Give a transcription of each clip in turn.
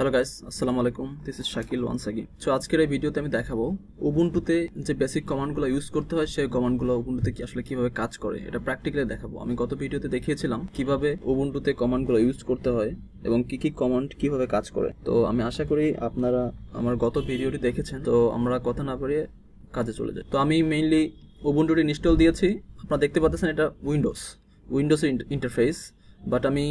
Hello guys আসসালামু আলাইকুম this is Shakil ওয়ান্স আগি সো আজকের এই ভিডিওতে আমি দেখাবো উবুন্টুতে যে বেসিক কমান্ডগুলো ইউজ করতে হয়, সেই কমান্ডগুলো উবুন্টুতে কি আসলে কীভাবে কাজ করে, এটা প্র্যাকটিক্যালি দেখাবো। আমি গত ভিডিওতে দেখিয়েছিলাম কীভাবে উবুন্টুতে কমান্ডগুলো ইউজ করতে হয় এবং কি কি কমান্ড কীভাবে কাজ করে। তো, আমি আশা করি আপনারা আমার গত ভিডিওটি দেখেছেন। তো, আমরা কথা না বাড়িয়ে কাজে চলে যাই। তো, আমি মেইনলি উবুন্টুটি ইনস্টল দিয়েছি। আপনারা দেখতে পাচ্ছেন এটা উইন্ডোজ উইন্ডোজের ইন্টারফেস বাট আমি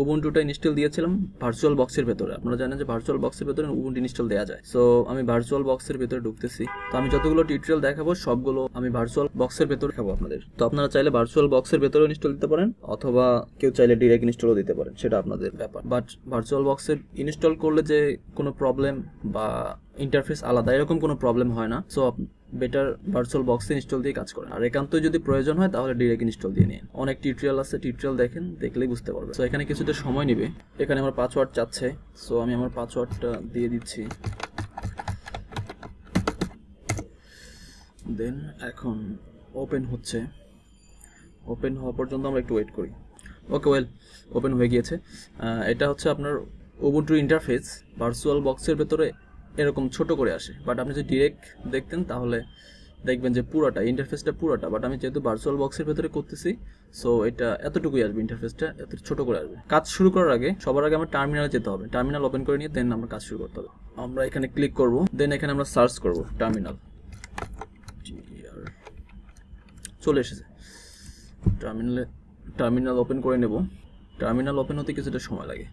উবুন্টুটা ইনস্টল দিয়েছিলাম ভার্চুয়াল বক্সের ভেতরে। আপনারা জানেন যে ভার্চুয়াল বক্সের ভেতরে উবুন্টু ইনস্টল দেওয়া যায়। সো আমি ভার্চুয়াল বক্সের ভেতরে ঢুকতেছি। তো আমি যতগুলো টিউটোরিয়াল দেখাবো, সবগুলো আমি ভার্চুয়াল বক্সের ভেতরে দেখাবো আপনাদের। তো আপনারা চাইলে ভার্চুয়াল বক্সের ভেতরে ইনস্টল দিতে পারেন, অথবা কেউ চাইলে ডিরেক্ট ইনস্টলও দিতে পারেন, সেটা আপনাদের ব্যাপার। বাট ভার্চুয়াল বক্সের ইনস্টল করলে যে কোনো প্রবলেম বা ইন্টারফেস আলাদা, এরকম কোনো প্রবলেম হয় না। সো বেটার ভার্চুয়াল বক্সে ইনস্টল দিয়ে কাজ করেন। আর একান্তই যদি প্রয়োজন হয়, তাহলে ডিরেক্ট ইনস্টল দিয়ে নিন। অনেক টিউটোরিয়াল আছে টিউটোরিয়াল দেখেন, দেখলেই বুঝতে পারবেন। সো এখানে কিছুটা সময় নেবে। এখানে আমার পাসওয়ার্ড চাচ্ছে। সো আমি আমার পাসওয়ার্ডটা দিয়ে দিচ্ছি। দেন এখন ওপেন হচ্ছে। ওপেন হওয়া পর্যন্ত আমরা একটু ওয়েট করি। ওকে ওয়েল ওপেন হয়ে গিয়েছে। এটা হচ্ছে আপনার ওবুন্টু ইন্টারফেস ভার্চুয়াল বক্সের ভেতরে এরকম ছোট করে আসে। বাট আপনি যদি ডিরেক্ট দেখতেন, তাহলে দেখবেন যে পুরোটা ইন্টারফেসটা পুরোটা। বাট আমি যেহেতু ভার্চুয়াল বক্সের ভেতরে করতেছি সো এটা এতটুকুই আসবে ইন্টারফেসটা এত ছোট করে আসবে। কাজ শুরু করার আগে সবার আগে আমার টার্মিনালে যেতে হবে। টার্মিনাল ওপেন করে নিয়ে দেন আমরা কাজ শুরু করতে হবে। আমরা এখানে ক্লিক করব দেন এখানে আমরা সার্চ করব টার্মিনাল চলে এসেছে। টার্মিনালে টার্মিনাল ওপেন করে নেব। টার্মিনাল ওপেন হতে কিছুটা সময় লাগে।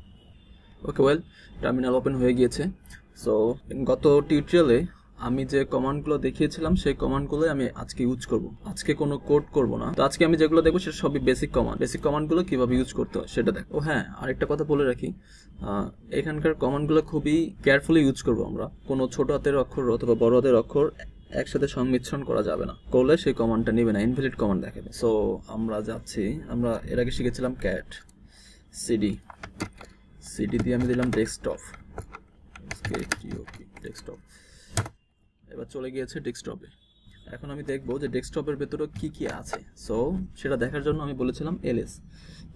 ওকে ওয়েল টার্মিনাল ওপেন হয়ে গিয়েছে। সো গত টিউটোরিয়ালে আমি যে কমান্ডগুলো দেখিয়েছিলাম, সেই কমান্ডগুলো আমি আজকে ইউজ করব। আজকে কোনো কোড করব না। তো আজকে আমি যেগুলো দেখব, সেটা সবই বেসিক কমান্ড বেসিক কমান্ডগুলো কীভাবে ইউজ করতে হয়, সেটা দেখো। হ্যাঁ আরেকটা কথা বলে রাখি। এখানকার কমান্ডগুলো খুবই কেয়ারফুলি ইউজ করব আমরা। কোনো ছোট হাতের অক্ষর অথবা বড় হাতের অক্ষর একসাথে সংমিশ্রণ করা যাবে না। করলে সেই কমান্ডটা নেবে না ইনভ্যালিড কমান্ড দেখাবে। সো আমরা যাচ্ছি। আমরা এর আগে শিখেছিলাম ক্যাট সিডি সিডি দিয়ে আমি দিলাম ডেস্কটপ ডেস্কটপ এবার চলে গিয়েছে ডেস্কটপে এখন আমি দেখব যে ডেস্কটপের ভেতরে কি কি আছে। সো সেটা দেখার জন্য আমি বলেছিলাম এলএস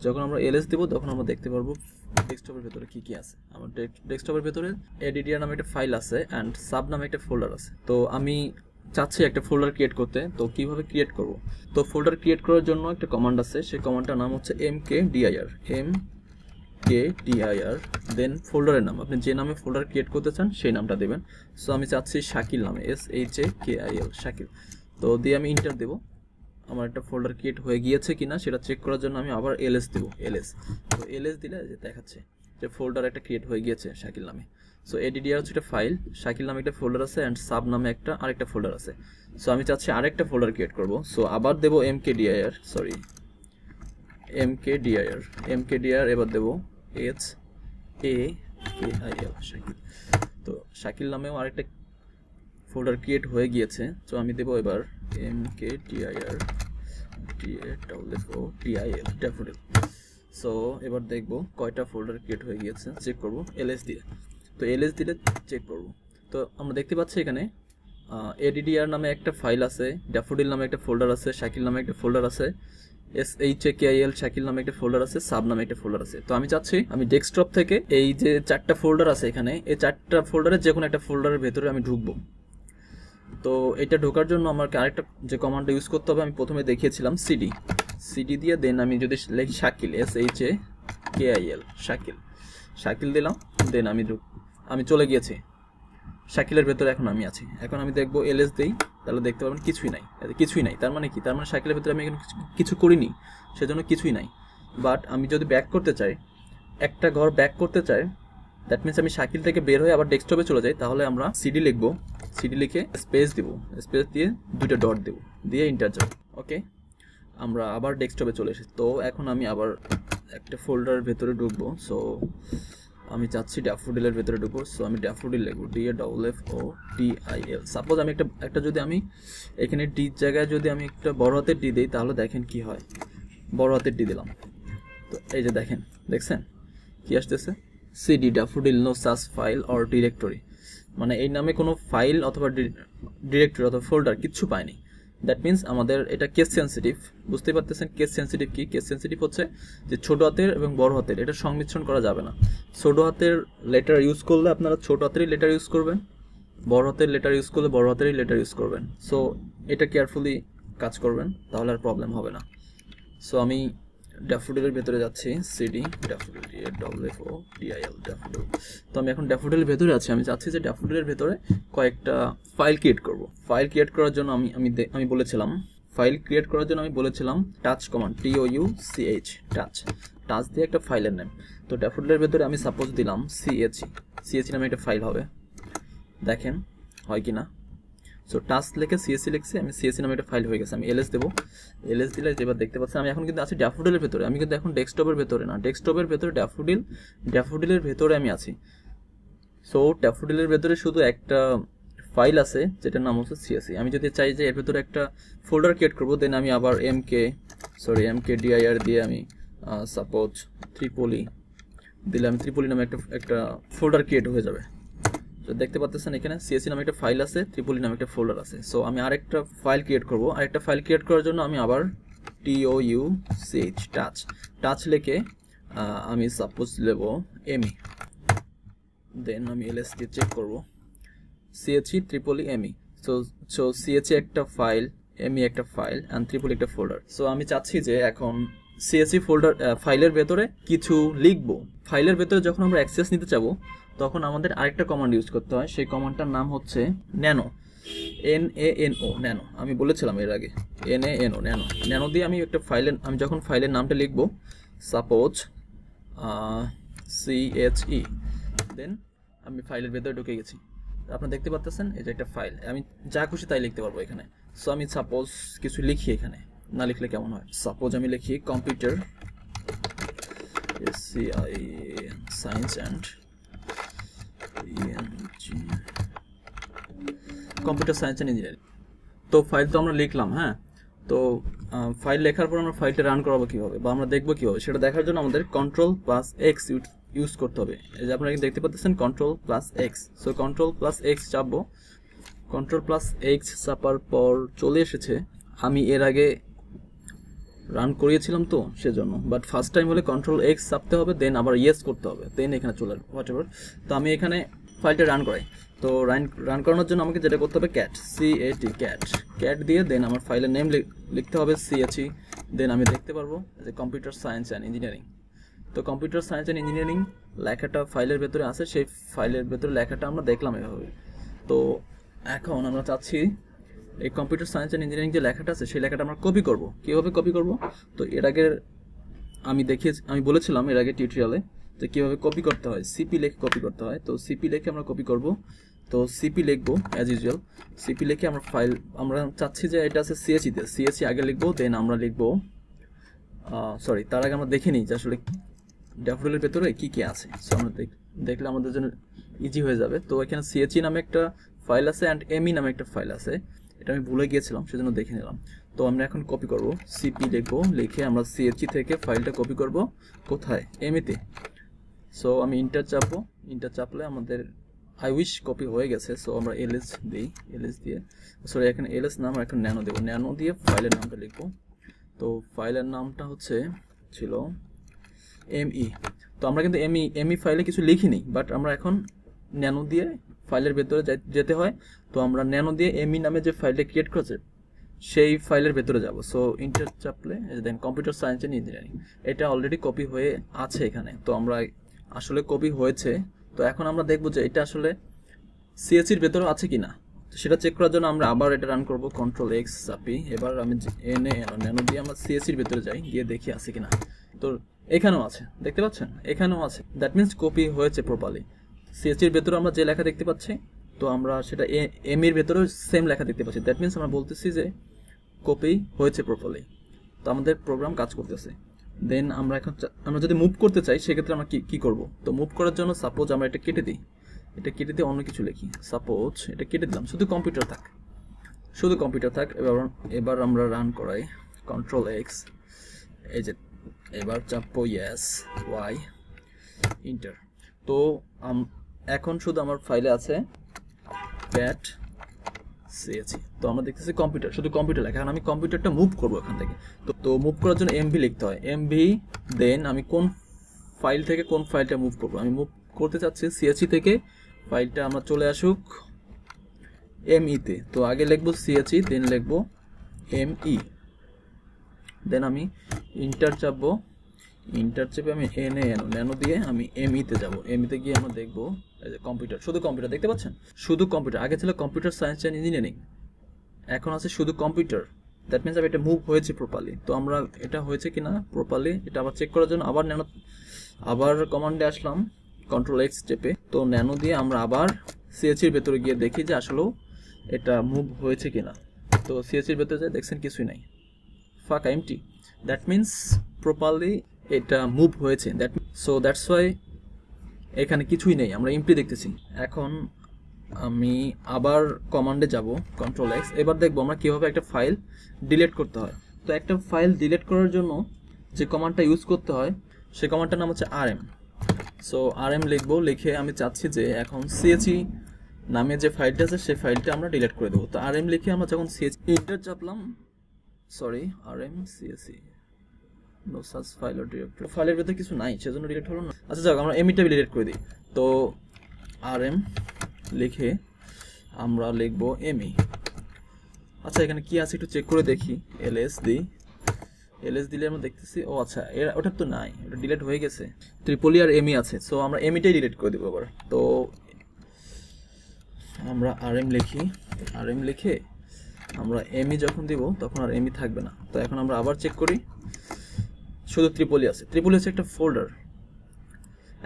যখন আমরা এলএস দেবো, তখন আমরা দেখতে পারব ডেস্কটপের ভেতরে কি কি আছে। আমার ডেস্কটপের ভেতরে এডিডিআর নামে একটা ফাইল আছে অ্যান্ড সাব নামে একটা ফোল্ডার আছে। তো আমি চাচ্ছি একটা ফোল্ডার ক্রিয়েট করতে। তো কীভাবে ক্রিয়েট করব? তো ফোল্ডার ক্রিয়েট করার জন্য একটা কমান্ড আছে। সেই কমান্ডটার নাম হচ্ছে M K DIR M K DIR then ফোল্ডারের নাম। আপনি যে নামে ফোল্ডার ক্রিয়েট করতে চান, সেই নামটা দেবেন। সো আমি চাচ্ছি শাকিল নামে S H A K I L Shakil. তো দিয়ে আমি ইন্টার দেবো। আমার একটা ফোল্ডার ক্রিয়েট হয়ে গিয়েছে কিনা, সেটা চেক করার জন্য আমি আবার এলএস দেবো এলএস তো এলএস দিলে যে দেখাচ্ছে যে ফোল্ডার একটা ক্রিয়েট হয়ে গিয়েছে শাকিল নামে। সো এডিডিআর হচ্ছে একটা ফাইল শাকিল নামে একটা ফোল্ডার আছে অ্যান্ড সাব নামে একটা আরেকটা ফোল্ডার আছে। সো আমি চাচ্ছি আরেকটা ফোল্ডার ক্রিয়েট করব। সো আবার দেবো M K DIR sorry M K DIR M K DR এবার দেবো H A K I L Shakil তো শাকিল নামেও আরেকটা ফোল্ডার ক্রিয়েট হয়ে গিয়েছে। তো আমি দেবো এবার M K TIR T A double F O TIL Daffodil so এবার দেখব কয়টা ফোল্ডার ক্রিয়েট হয়ে গিয়েছে। চেক করব এলএস দিয়ে তো। এলএস দিলে চেক করব। তো আমরা দেখতে পাচ্ছি এখানে এডিডিআর নামে একটা ফাইল আছে ড্যাফোডিল নামে একটা ফোল্ডার আছে শাকিল নামে একটা ফোল্ডার আছে। S H A K I L Shakil নামে একটা ফোল্ডার আছে সাব নামে একটা ফোল্ডার আছে। তো আমি চাচ্ছি, আমি ডেস্কটপ থেকে এই যে চারটা ফোল্ডার আছে এখানে, এই চারটা ফোল্ডারে যে কোনো একটা ফোল্ডারের ভেতরে আমি ঢুকবো। তো এটা ঢোকার জন্য আমাকে আরেকটা যে কমান্ডটা ইউজ করতে হবে, আমি প্রথমে দেখিয়েছিলাম সিডি সিডি দিয়ে দেন আমি যদি লিখি Shakil S H A K I L Shakil Shakil দিলাম দেন আমি আমি চলে গিয়েছি। শাকিলের ভেতরে এখন আমি আছি। এখন আমি দেখব এলএস দেই। তাহলে দেখতে পাবেন কিছুই নাই। কিছুই নাই। তার মানে কি? তার মানে সাইকেলের ভিতরে আমি এখন কিছু- করিনি, সেজন্য কিছুই নাই। বাট আমি যদি ব্যাক করতে চাই, একটা ঘর ব্যাক করতে চাই দ্যাট মিনস আমি সাইকেল থেকে বের হয়ে আবার ডেস্কটপে চলে যাই, তাহলে আমরা সিডি লিখব। সিডি লিখে স্পেস দিব। স্পেস দিয়ে দুইটা ডট দেবো। দিয়ে ইন্টার যাব। ওকে আমরা আবার ডেস্কটপে চলে এসেছি। তো এখন আমি আবার একটা ফোল্ডারের ভেতরে ঢুকবো। সো আমি চাচ্ছি ড্যাফোডিলের ভেতরে ঢুকবো। সো আমি ড্যাফোডিল লিখব। D A double F O T I L suppose আমি একটা একটা যদি আমি এখানে ডি জায়গায় যদি আমি একটা বড় হাতের ডি দিই, তাহলে দেখেন কি হয়। বড় হাতের ডি দিলাম। তো এই যে দেখেন, দেখছেন? কি আসতেছে? CD Daffodil no such file or directory মানে এই নামে কোনো ফাইল অথবা ডিরেক্টরি অথবা ফোল্ডার কিচ্ছু পাইনি দ্যাট মিন্স আমাদের এটা কেস সেন্সিটিভ বুঝতে পারতেছেন কেস সেন্সিটিভ কি? কেস সেন্সিটিভ হচ্ছে যে ছোট হাতের এবং বড় হাতের, এটা সংমিশ্রণ করা যাবে না। ছোট হাতের লেটার ইউজ করলে আপনারা ছোট হাতেরই লেটার ইউজ করবেন, বড় হাতের লেটার ইউজ করলে বড় হাতেরই লেটার ইউজ করবেন। সো এটা কেয়ারফুলি কাজ করবেন, তাহলে আর প্রবলেম হবে না। সো আমি ড্যাফোডিলের ভেতরে যাচ্ছি CD Daffodil W F O DIL Daffodil তো আমি এখন ড্যাফোডিলের ভেতরে আছি, আমি চাচ্ছি যে ড্যাফোডিলের ভেতরে কয়েকটা ফাইল ক্রিয়েট করব। ফাইল ক্রিয়েট করার জন্য আমি আমি আমি বলেছিলাম ফাইল ক্রিয়েট করার জন্য আমি বলেছিলাম touch command T O U C H touch touch দিয়ে একটা ফাইলের নেম তো ড্যাফোডিলের ভেতরে আমি সাপোজ দিলাম সিএচই সিএচই নামে একটা ফাইল হবে। দেখেন, হয় কি না সো টাস্ক লিখে সিএসসি লিখছি, আমি সিএসসি নামে একটা ফাইল হয়ে গেছে, আমি এলএস দেবো। এলএস দিলে এবার দেখতে পাচ্ছেন, আমি এখন কিন্তু আছি ড্যাফোডিলের ভেতরে, আমি কিন্তু এখন ডেস্কটপের ভেতরে না। ডেস্কটপের ভেতরে ড্যাফোডিল ড্যাফোডিলের ভেতরে আমি আছি। সো ড্যাফোডিলের ভেতরে শুধু একটা ফাইল আছে, যেটার নাম হচ্ছে সিএসসি আমি যদি চাই যে এর ভেতরে একটা ফোল্ডার ক্রিয়েট করব দেন আমি আবার M K sorry M K DIR দিয়ে আমি সাপোজ ত্রিপলি দিলে আমি ত্রিপলি নামে একটা একটা ফোল্ডার ক্রিয়েট হয়ে যাবে। তো দেখতে পাচ্ছেন এখানে সিএসসি নামে একটা ফাইল আছে ত্রিপুলি নামে একটা ফোল্ডার আছে। সো আমি আরেকটা ফাইল ক্রিয়েট করব। আরেকটা ফাইল ক্রিয়েট করার জন্য আমি আবার T O U CH touch touch লিখে আমি সাপোজ নেব এমই দেন আমি এলএস দিয়ে চেক করব। সিএচই ত্রিপলি এমই সো সো সিএচই একটা ফাইল এমই একটা ফাইল অ্যান্ড ত্রিপলি একটা ফোল্ডার সো আমি চাচ্ছি যে এখন সিএসসি ফোল্ডার ফাইলের ভেতরে কিছু লিখব। ফাইলের ভেতরে যখন আমরা অ্যাক্সেস নিতে চাবো তখন আমাদের আরেকটা কমান্ড ইউজ করতে হয়। সেই কমান্ডটার নাম হচ্ছে nano. N A N O nano. আমি বলেছিলাম এর আগে। N A N O nano. Nano দিয়ে আমি একটা ফাইলের আমি যখন ফাইলের নামটা লিখব suppose C H E then আমি ফাইলের ভেতরে ঢুকে গেছি। আপনারা দেখতে পাচ্ছেন এই যে একটা ফাইল আমি যা খুশি তাই লিখতে পারব এখানে। সো আমি সাপোজ কিছু লিখি এখানে। না লিখলে কেমন হয়? সাপোজ আমি লিখি computer C I science and computer science and engineering তো ফাইল তো আমরা লিখলাম হ্যাঁ? তো ফাইল লেখার পর আমরা ফাইলটা রান করাবো কীভাবে বা আমরা দেখব কীভাবে? সেটা দেখার জন্য আমাদের কন্ট্রোল প্লাস এক্স ইউজ করতে হবে। এই যে আপনারা দেখতে পাচ্ছেন? Control plus X so control plus X চাপবো। কন্ট্রোল প্লাস এক্স চাপার পর চলে এসেছে। আমি এর আগে রান করিয়েছিলাম তো সেজন্য। বাট ফার্স্ট টাইম হলে কন্ট্রোল এক্স চাপতে হবে দেন আবার ইয়েস করতে হবে দেন এখানে চলে আসবে হোয়াট এভার তো আমি এখানে ফাইলটা রান করাই। তো রান রান করানোর জন্য আমাকে যেটা করতে হবে cat C A T cat cat দিয়ে দেন আমার ফাইলের নেম লিখতে হবে সি দেন আমি দেখতে পারব যে কম্পিউটার সায়েন্স অ্যান্ড ইঞ্জিনিয়ারিং তো কম্পিউটার সায়েন্স অ্যান্ড ইঞ্জিনিয়ারিং লেখাটা ফাইলের ভেতরে আছে, সেই ফাইলের ভেতরে লেখাটা আমরা দেখলাম এভাবে। তো এখন আমরা চাচ্ছি এই কম্পিউটার সায়েন্স অ্যান্ড ইঞ্জিনিয়ারিং যে লেখাটা আছে, সেই লেখাটা আমরা কপি করব। কীভাবে কপি করব? তো এর আগে আমি দেখিয়ে আমি বলেছিলাম এর আগে টিউটোরিয়ালে যে কীভাবে কপি করতে হয় সিপি লেখে কপি করতে হয়। তো সিপি লেখে আমরা কপি করব। তো সিপি লিখব অ্যাজ ইউজুয়াল সিপি লিখে আমরা ফাইল আমরা চাচ্ছি যে এটা আছে সিএসিতে সিএসি আগে লিখব দেন আমরা লিখব সরি তার আগে আমরা দেখে নিই যে আসলে ড্যাফোডিলের ভেতরে কী কী আছে। সো আমরা দেখ- দেখলে আমাদের জন্য ইজি হয়ে যাবে। তো এখানে সিএচই নামে একটা ফাইল আছে অ্যান্ড এমই নামে একটা ফাইল আছে। এটা আমি ভুলে গিয়েছিলাম, সেজন্য দেখে নিলাম। তো আমরা এখন কপি করব সিপি লিখব, লিখে আমরা সিএচই থেকে ফাইলটা কপি করব। কোথায়? এমিতে সো আমি ইন্টার চাপবো। ইন্টার চাপলে আমাদের আই উইশ কপি হয়ে গেছে সো আমরা এলএস দিই এলএস দিয়ে। সরি এখানে এলএস নাম এখন ন্যানো দেবো। ন্যানো দিয়ে ফাইলের নামটা লিখব। তো ফাইলের নামটা হচ্ছে ছিল এমই তো আমরা কিন্তু এমই এমই ফাইলে কিছু লিখিনি বাট আমরা এখন ন্যানো দিয়ে ফাইলের ভেতরে যেতে হয়, তো আমরা ন্যানো দিয়ে এমই নামে যে ফাইলটা ক্রিয়েট করেছে, সেই ফাইলের ভেতরে যাব। So enter চাপলে then computer science and engineering এটা অলরেডি কপি হয়ে আছে এখানে। তো আমরা আসলে কপি হয়েছে। তো এখন আমরা দেখব যে এটা আসলে সিএসির ভেতরে আছে কি না সেটা চেক করার জন্য আমরা আবার এটা রান করব কন্ট্রোল এক্স চাপি এবার আমি এনে ন্যানো দিয়ে আমরা সিএসির ভেতরে যাই, গিয়ে দেখি আছে কিনা। তো এখানেও আছে, দেখতে পাচ্ছেন? এখানেও আছে। দ্যাট মিনস কপি হয়েছে প্রপারলি সিএসির ভেতরে আমরা যে লেখা দেখতে পাচ্ছি, তো আমরা সেটা এম এর ভেতরেও সেম লেখা দেখতে পাচ্ছি। দ্যাট মিনস আমরা বলতেছি যে কপি হয়েছে প্রপারলি তো আমাদের প্রোগ্রাম কাজ করতেছে। দেন আমরা এখন আমরা যদি মুভ করতে চাই, সেক্ষেত্রে আমরা কি, কী করব? তো মুভ করার জন্য সাপোজ আমরা এটা কেটে দিই। এটা কেটে দিয়ে অন্য কিছু লিখি। সাপোজ এটা কেটে দিলাম। শুধু কম্পিউটার থাক। শুধু কম্পিউটার থাক। এবার এবার আমরা রান করাই। কন্ট্রোল এক্স এই যে, এবার চাপবো ইয়েস ওয়াই ইন্টার তো এখন শুধু আমার ফাইলে আছে ক্যাট সিএসি তো আমরা দেখতেছি কম্পিউটার শুধু কম্পিউটার লেখা। এখন আমি কম্পিউটারটা মুভ করব এখান থেকে। তো তো মুভ করার জন্য এমভি লিখতে হয়। এমভি দেন আমি কোন ফাইল থেকে কোন ফাইলটা মুভ করব? আমি মুভ করতে চাচ্ছি সিএসি থেকে। ফাইলটা আমার চলে আসুক এমইতে তো। আগে লিখব সিএসি দেন লিখব এমই দেন আমি ইন্টার চাপবো। ইন্টার চেপে আমি এন এ ন্যানো দিয়ে আমি এম ইতে এমইতে যাব। এমইতে গিয়ে আমরা দেখব, এই যে কম্পিউটার শুধু কম্পিউটার দেখতে পাচ্ছেন? শুধু কম্পিউটার আগে ছিল কম্পিউটার সায়েন্স অ্যান্ড ইঞ্জিনিয়ারিং এখন আছে শুধু কম্পিউটার দ্যাট মিনস আমি এটা মুভ হয়েছে প্রপারলি তো আমরা এটা হয়েছে কিনা প্রপারলি এটা আবার চেক করার জন্য আবার ন্যানো আবার কমান্ডে আসলাম কন্ট্রোল এক্স চেপে তো ন্যানো দিয়ে আমরা আবার সিএসির ভেতরে গিয়ে দেখি যে আসলেও এটা মুভ হয়েছে কিনা। তো সিএসির ভেতরে দেখছেন কিছুই নাই। ফাঁকা এমটি দ্যাট মিনস প্রপারলি এটা মুভ হয়েছে। দ্যাট সো দ্যাটস ওয়াই এখানে কিছুই নেই, আমরা এমটি দেখতেছি। এখন আমি আবার কমান্ডে যাব কন্ট্রোল এক্স এবার দেখব আমরা কীভাবে একটা ফাইল ডিলিট করতে হয়। তো একটা ফাইল ডিলিট করার জন্য যে কমান্ডটা ইউজ করতে হয় সেই কমান্ডটার নাম হচ্ছে R M so R M লিখব, লিখে আমি চাচ্ছি যে এখন সিএচই নামে যে ফাইলটা আছে সেই ফাইলটা আমরা ডিলিট করে দেবো। তো আর এম লিখে আমরা যখন সিএচ ইন্টার চাপলাম sorry R M CSE no search file ও ডিরেক্টরি ফাইলের ভেতরে কিছু নাই, সেজন্য ডিলিট হলো না। আচ্ছা যাক, আমরা এমিটা ডিলিট করে দিই। তো আর এম লিখে আমরা লিখব এমই আচ্ছা এখানে কি আছে একটু চেক করে দেখি। এলএস দিই এলএস দিলে আমরা দেখতেছি, ও আচ্ছা এর, ওটা তো নাই, ওটা ডিলিট হয়ে গেছে। ত্রিপলি আর এমই আছে সো আমরা এমিটাই ডিলিট করে দেবো আবার। তো, আমরা আর এম লিখি। আর এম লিখে আমরা এমই যখন দিব, তখন আর এমই থাকবে না। তো এখন আমরা আবার চেক করি। শুধু ত্রিপলি আছে। ত্রিপলি হচ্ছে একটা ফোল্ডার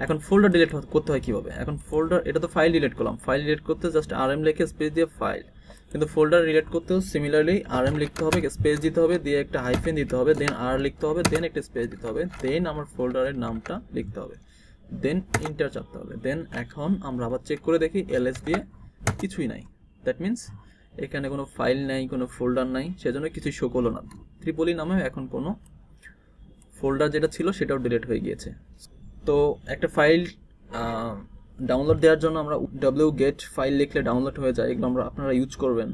এখন ফোল্ডার ডিলিট করতে হয় কীভাবে? এখন ফোল্ডার এটা তো ফাইল ডিলিট করলাম। ফাইল ডিলিট করতে জাস্ট আর এম লিখে স্পেস দিয়ে ফাইল কিন্তু ফোল্ডার ডিলিট করতেও সিমিলারলি আর এম লিখতে হবে স্পেস দিতে হবে, দিয়ে একটা হাইফেন দিতে হবে দেন আর লিখতে হবে দেন একটা স্পেস দিতে হবে দেন আমার ফোল্ডারের নামটা লিখতে হবে। দেন ইন্টার চাপতে হবে। দেন এখন আমরা আবার চেক করে দেখি এলএস দিয়ে কিছুই নাই। দ্যাট মিন্স এখানে কোনো ফাইল নাই, কোনো ফোল্ডার নাই, সেজন্য কিছুই শো করল না। ত্রিপলি নামে এখন কোনো ফোল্ডার যেটা ছিল সেটাও ডিলিট হয়ে গিয়েছে। তো একটা ফাইল ডাউনলোড দেওয়ার জন্য আমরা ডাব্লিউ গেট ফাইল লিখলে ডাউনলোড হয়ে যায়, এগুলো আমরা আপনারা ইউজ করবেন।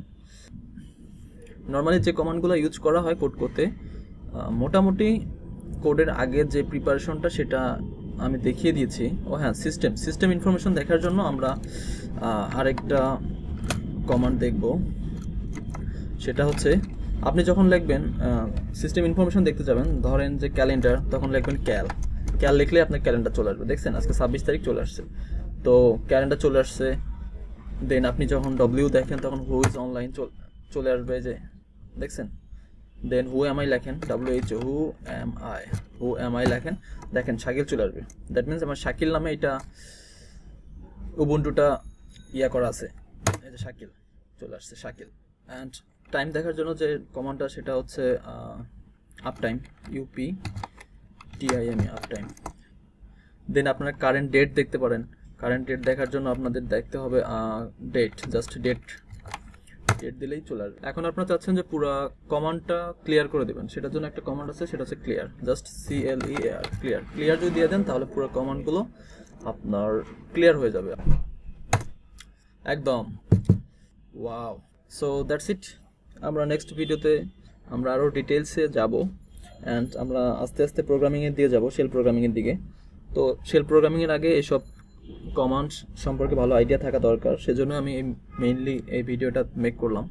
নর্মালি যে কমান্ডগুলো ইউজ করা হয় কোড করতে মোটামুটি কোডের আগে যে প্রিপারেশনটা সেটা আমি দেখিয়ে দিয়েছি। ও হ্যাঁ সিস্টেম সিস্টেম ইনফরমেশন দেখার জন্য আমরা আরেকটা কমান্ড দেখব। সেটা হচ্ছে আপনি যখন লিখবেন সিস্টেম ইনফরমেশন দেখতে যাবেন, ধরেন যে ক্যালেন্ডার তখন লিখবেন ক্যাল ক্যাল লিখলে আপনার ক্যালেন্ডার চলে আসবে। দেখছেন, আজকে ছাব্বিশ তারিখ চলে আসছে। তো ক্যালেন্ডার চলে আসছে। দেন আপনি যখন ডব্লিউ দেখেন, তখন হু ইজ অনলাইন চলে আসবে যে, দেখছেন? দেন হু এম আই লেখেন? W H who M I who M I লেখেন? দেখেন, শাকিল চলে আসবে। দ্যাট মিনস আমার শাকিল নামে এটা উবুন্টুটা ইয়া করা আছে। এই যে শাকিল, চলে আসছে শাকিল। অ্যান্ড টাইম দেখার জন্য যে কমান্ডটা সেটা হচ্ছে up time UP TIME up time then আপনারা কারেন্ট ডেট দেখতে পারেন। কারেন্ট ডেট দেখার জন্য আপনাদের দেখতে হবে ডেট জাস্ট ডেট ডেট দিলেই চলে আসবে। এখন আপনারা চাচ্ছেন যে পুরো কমান্ডটা ক্লিয়ার করে দেবেন। সেটার জন্য একটা কমান্ড আছে, সেটা হচ্ছে clear just C L E R clear clear যদি দিয়ে দেন, তাহলে পুরো কমান্ডগুলো আপনার ক্লিয়ার হয়ে যাবে। একদম। ওয়াও সো দ্যাটস ইট আমরা নেক্সট ভিডিওতে আমরা আরও ডিটেলসে যাব। অ্যান্ড আমরা আস্তে আস্তে প্রোগ্রামিংয়ের দিকে যাব শেল প্রোগ্রামিংয়ের দিকে। তো সেল প্রোগ্রামিংয়ের আগে এসব কমান্ড সম্পর্কে ভালো আইডিয়া থাকা দরকার, সেজন্য আমি এই মেইনলি এই ভিডিওটা মেক করলাম।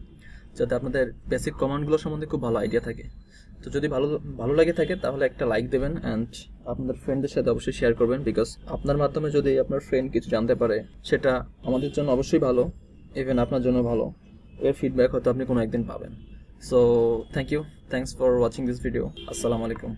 যাতে আপনাদের বেসিক কমান্ডগুলো সম্বন্ধে খুব ভালো আইডিয়া থাকে। তো যদি ভালো ভালো লাগে থাকে, তাহলে একটা লাইক দেবেন অ্যান্ড আপনাদের ফ্রেন্ডদের সাথে অবশ্যই শেয়ার করবেন বিকজ আপনার মাধ্যমে যদি আপনার ফ্রেন্ড কিছু জানতে পারে, সেটা আমাদের জন্য অবশ্যই ভালো ইভেন আপনার জন্য ভালো। এর ফিডব্যাক হয়তো আপনি কোনো একদিন পাবেন। So thank you thanks for watching this video আসসালামু আলাইকুম